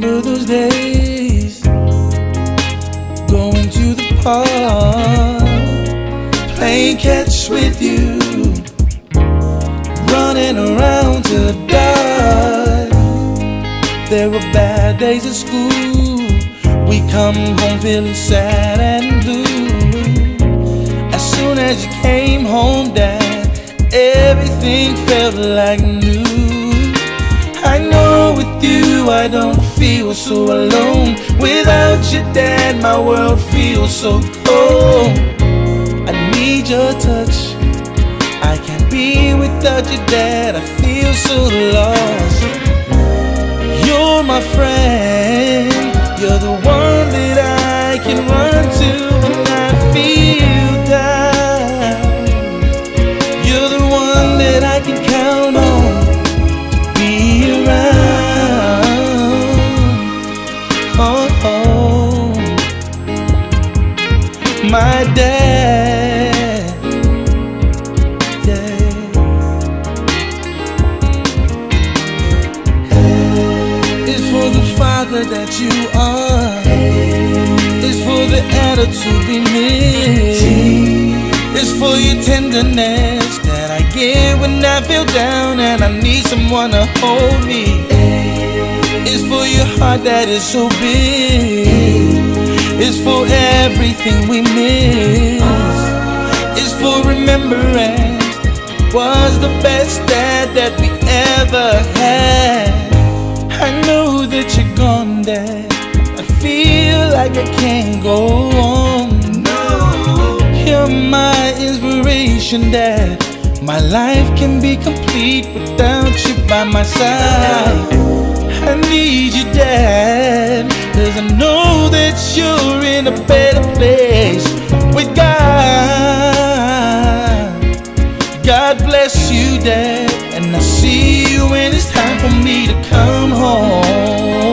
remember those days. Going to the park Playing catch with you. Running around to die. There were bad days at school. We come home feeling sad and blue. As soon as you came home, Dad Everything felt like new. I know with you I don't feel so alone. Without your dad, my world feels so cold. I need your touch. I can't be without your dad. I feel so lost. You're my friend. My dad. Yeah. It's for the father that you are. It's for the attitude we miss. It's for your tenderness that I get when I feel down and I need someone to hold me. It's for your heart that is so big. It's for everything we miss. It's for remembrance. Was the best dad that we ever had. I know that you're gone, Dad. I feel like I can't go on. No, you're my inspiration, Dad. My life can be complete without you by my side. Bless you, Dad. And I'll see you when it's time for me to come home.